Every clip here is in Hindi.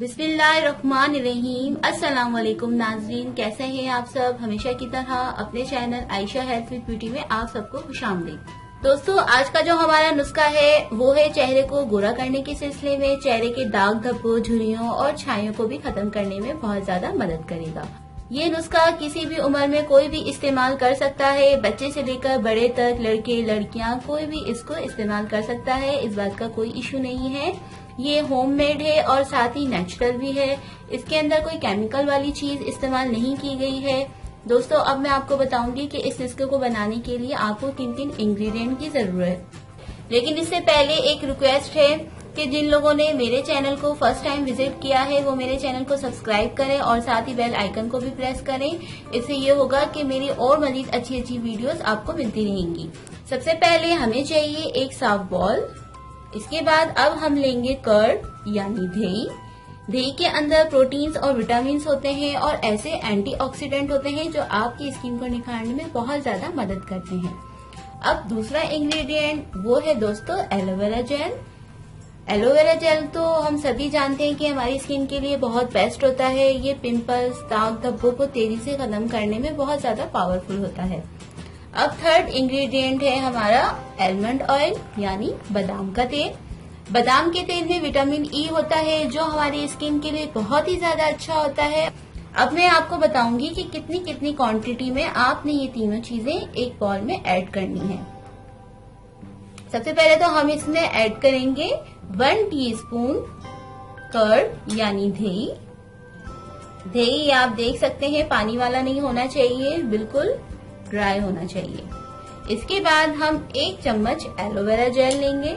बिस्मिल्लाहिर्रहमानिर्रहीम। अस्सलाम वालेकुम नाजरीन, कैसे हैं आप सब? हमेशा की तरह अपने channel Ayesha health with beauty में आप सबको खुश दोस्तों, आज का जो हमारा नुस्खा है, वो है चेहरे को गोरा करने के सिलसिले में, चेहरे के दाग धब्बों, झुरियों और छाइयों को भी खत्म करने में बहुत ज़्यादा मदद करेगा। ये नुस्खा किसी भी उम्र में कोई भी इस्तेमाल कर सकता है। बच्चे से लेकर बड़े तक, लड़के, लड़कियाँ, कोई भी इसको इस्तेमाल कर सकता है। इस बात का कोई इशू नहीं है। ये होममेड है और साथ ही नेचुरल भी है। इसके अंदर कोई केमिकल वाली चीज़ इस्तेमाल नहीं की गई है। दोस्तों, अब मैं आपको बताऊँगी कि इस नुस्खे को बनाने के लिए आपको किन किन इंग्रेडिएंट की ज़रूरत लेकिन इससे पहले एक रिक्वेस्ट है कि जिन लोगों ने मेरे चैनल को फ़र्स्ट टाइम विज़िट किया है, वो मेरे चैनल को सब्सक्राइब करें और साथ ही बेल आइकन को भी प्रेस करें। इससे ये होगा कि मेरी और मजीद अच्छी अच्छी वीडियोस आपको मिलती रहेंगी। सबसे पहले हमें चाहिए एक साफ़ बॉल इसके बाद अब हम लेंगे कर्ड यानी दही। दही के अंदर प्रोटीन्स और विटामिन होते हैं और ऐसे एंटीऑक्सीडेंट होते हैं जो आपकी स्किन को निखारने में बहुत ज़्यादा मदद करते हैं। अब दूसरा इंग्रेडिएंट वो है दोस्तों एलोवेरा जेल एलोवेरा जेल तो हम सभी जानते हैं कि हमारी स्किन के लिए बहुत बेस्ट होता है। ये पिंपल्स दाग, धब्बों को तेज़ी से खत्म करने में बहुत ज़्यादा पावरफुल होता है। अब थर्ड इंग्रेडिएंट है हमारा एलमंड ऑयल यानी बादाम का तेल। बादाम के तेल में विटामिन ई e होता है, जो हमारी स्किन के लिए बहुत ही ज़्यादा अच्छा होता है। अब मैं आपको बताऊँगी कि कितनी कितनी क्वांटिटी में आपने ये तीनों चीज़ें एक बॉल में ऐड करनी है। सबसे पहले तो हम इसमें ऐड करेंगे वन टीस्पून कर्ड यानी दही। दही आप देख सकते हैं, पानी वाला नहीं होना चाहिए, बिल्कुल। ड्राई होना चाहिए। इसके बाद हम एक चम्मच एलोवेरा जेल लेंगे।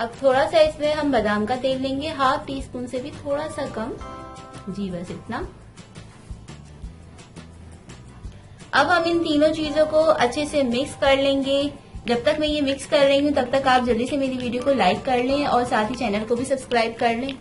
अब थोड़ा सा इसमें हम बादाम का तेल लेंगे। हाफ़ टी स्पून से भी थोड़ा सा कम। जी, बस इतना। अब हम इन तीनों चीज़ों को अच्छे से मिक्स कर लेंगे। जब तक मैं ये मिक्स कर रही हूँ, तब तक आप जल्दी से मेरी वीडियो को लाइक कर लें और साथ ही चैनल को भी सब्सक्राइब कर लें।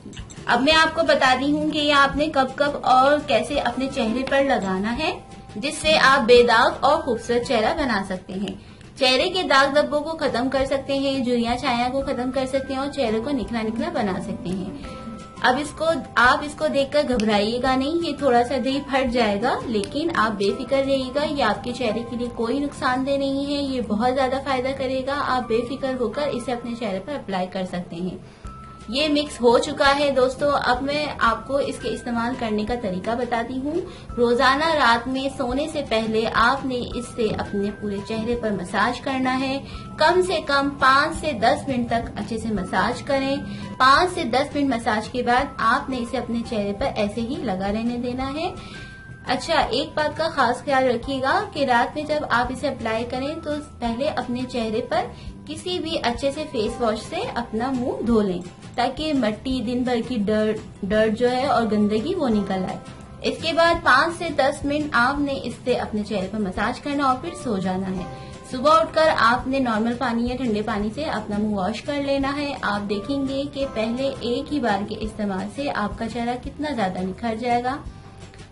अब मैं आपको बता दी हूँ कि ये आपने कब कब और कैसे अपने चेहरे पर लगाना है, जिससे आप बेदाग और खूबसूरत चेहरा बना सकते हैं। चेहरे के दाग धब्बों को खत्म कर सकते हैं, जुड़िया छाया को खत्म कर सकते हैं और चेहरे को निखला निखला बना सकते हैं। अब इसको, आप इसको देखकर घबराइएगा नहीं, ये थोड़ा सा दही फट जाएगा, लेकिन आप बेफिक्र रहिएगा, ये आपके चेहरे के लिए कोई नुकसानदेह नहीं है, ये बहुत ज़्यादा फ़ायदा करेगा, आप बेफिक्र होकर इसे अपने चेहरे पर अप्लाई कर सकते हैं। ये मिक्स हो चुका है। दोस्तों, अब मैं आपको इसके इस्तेमाल करने का तरीका बताती हूँ। रोज़ाना रात में सोने से पहले आपने इससे अपने पूरे चेहरे पर मसाज करना है। कम से कम पाँच से दस मिनट तक अच्छे से मसाज करें। पाँच से दस मिनट मसाज के बाद आपने इसे अपने चेहरे पर ऐसे ही लगा रहने देना है। अच्छा एक बात का खास ख्याल रखिएगा कि रात में जब आप इसे अप्लाई करें तो पहले अपने चेहरे पर किसी भी अच्छे से फेस वॉश से अपना मुँह धो लें, ताकि मट्टी दिन भर की डर्ट डर्ट जो है और गंदगी वो निकल आए। इसके बाद पाँच से दस मिनट आपने इससे अपने चेहरे पर मसाज करना और फिर सो जाना है। सुबह उठकर आपने नॉर्मल पानी या ठंडे पानी से अपना मुँह वॉश कर लेना है। आप देखेंगे कि पहले एक ही बार के इस्तेमाल से आपका चेहरा कितना ज़्यादा निखर जाएगा।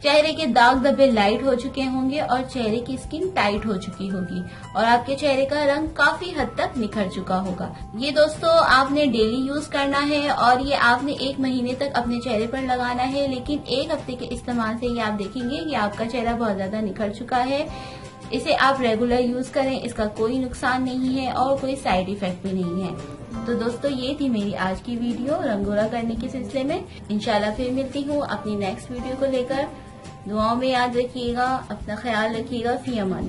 चेहरे के दाग धब्बे लाइट हो चुके होंगे और चेहरे की स्किन टाइट हो चुकी होगी और आपके चेहरे का रंग काफ़ी हद तक निखर चुका होगा। ये दोस्तों, आपने डेली यूज़ करना है और ये आपने एक महीने तक अपने चेहरे पर लगाना है, लेकिन एक हफ़्ते के इस्तेमाल से ये आप देखेंगे कि आपका चेहरा बहुत ज़्यादा निखर चुका है। इसे आप रेगुलर यूज़ करें, इसका कोई नुकसान नहीं है और कोई साइड इफ़ेक्ट भी नहीं है। तो दोस्तों, ये थी मेरी आज की वीडियो रंगोला करने के सिलसिले में। इंशाल्लाह फिर मिलती हूँ अपनी नेक्स्ट वीडियो को लेकर। दुआओं में याद रखिएगा अपना ख्याल रखिएगा फ़ी अमान